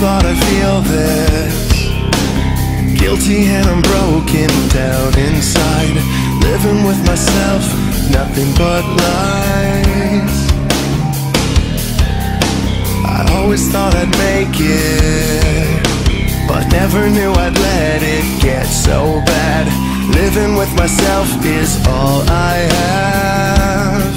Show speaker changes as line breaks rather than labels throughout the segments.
thought I'd feel this. Guilty and I'm broken down inside. Living with myself, nothing but lies. I always thought I'd make it, but never knew I'd let it get so bad. Living with myself is all I have.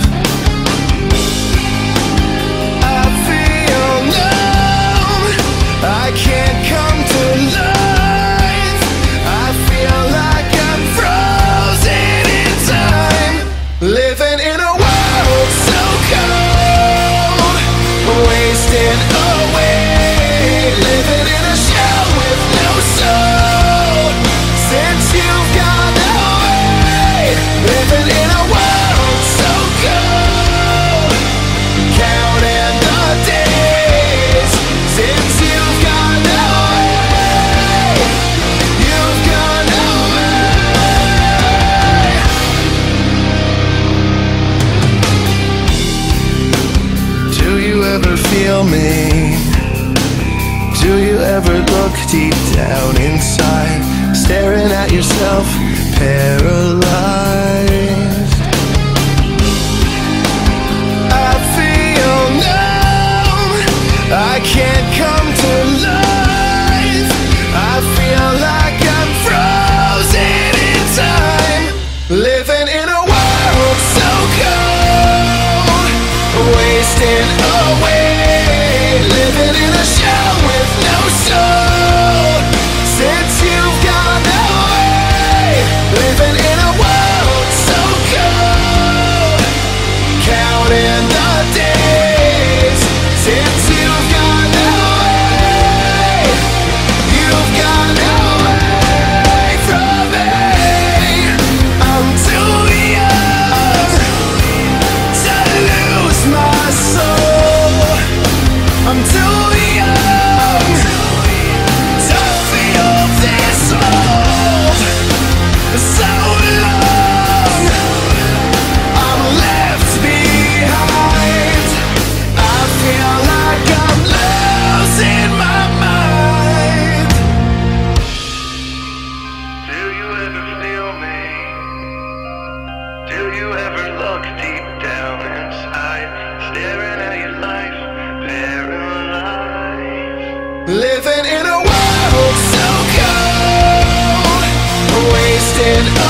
Ever feel me? Do you ever look deep down inside, staring at yourself, paralyzed?
Do you ever look deep down inside, staring at your life?
Living in a world so cold, in